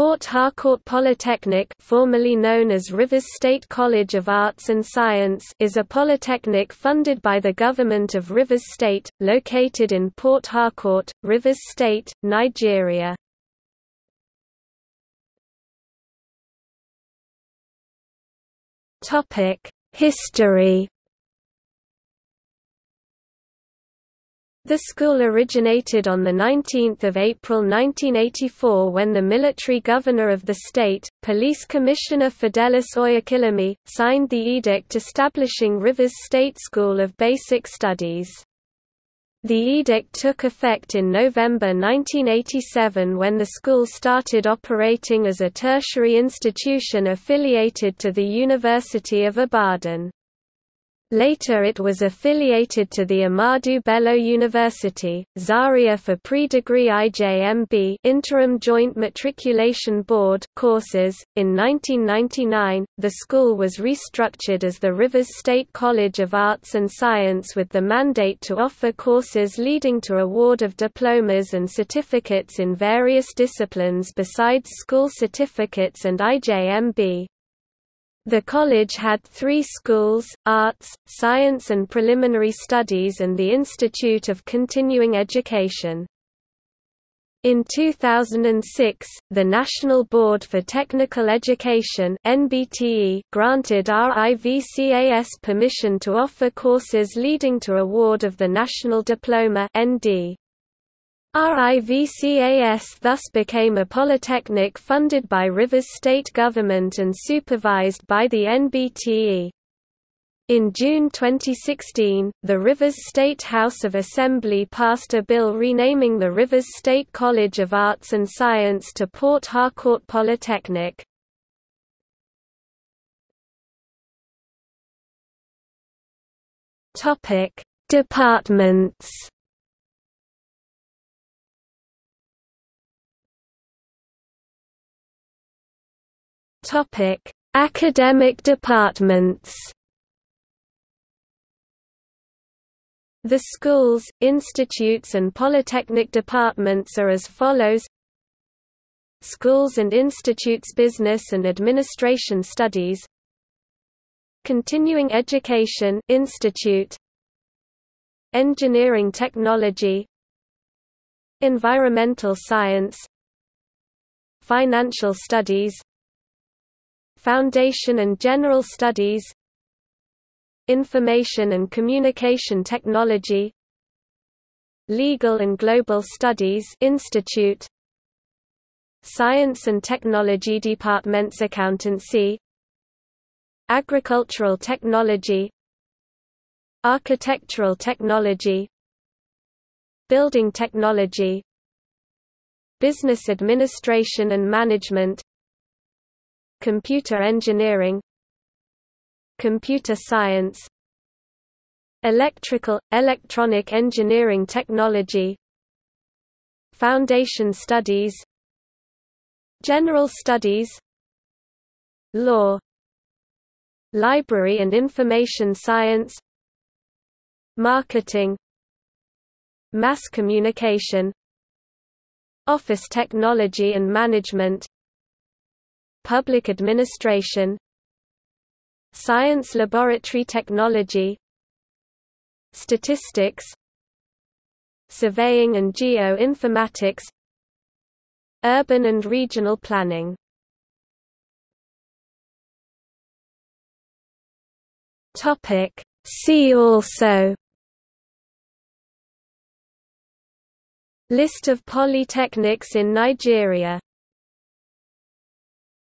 Port Harcourt Polytechnic formerly known as Rivers State College of Arts and Science is a polytechnic funded by the Government of Rivers State, located in Port Harcourt, Rivers State, Nigeria. History The school originated on 19 April 1984 when the military governor of the state, Police Commissioner Fidelis Oyakhilome, signed the edict establishing Rivers State School of Basic Studies. The edict took effect in November 1987 when the school started operating as a tertiary institution affiliated to the University of Ibadan. Later it was affiliated to the Ahmadu Bello University, Zaria for pre-degree IJMB Interim Joint Matriculation Board courses. In 1999, the school was restructured as the Rivers State College of Arts and Science with the mandate to offer courses leading to award of diplomas and certificates in various disciplines besides school certificates and IJMB. The college had three schools, Arts, Science and Preliminary Studies and the Institute of Continuing Education. In 2006, the National Board for Technical Education NBTE granted RIVCAS permission to offer courses leading to award of the National Diploma ND. RIVCAS thus became a polytechnic funded by Rivers state government and supervised by the NBTE. In June 2016, the Rivers State House of Assembly passed a bill renaming the Rivers State College of Arts and Science to Port Harcourt Polytechnic. Departments Topic: Academic departments. The schools, institutes and polytechnic departments are as follows. Schools and Institutes Business and Administration Studies. Continuing Education Institute. Engineering Technology. Environmental Science. Financial Studies Foundation and General Studies Information and Communication Technology Legal and Global Studies Institute Science and Technology Departments Accountancy Agricultural Technology Architectural Technology Building Technology Business Administration and Management Computer engineering Computer science Electrical, electronic engineering technology Foundation studies General studies Law Library and information science Marketing Mass communication Office technology and management Public Administration. Science Laboratory Technology. Statistics. Surveying and Geo-Informatics. Urban and Regional Planning. Topic. See also. List of polytechnics in Nigeria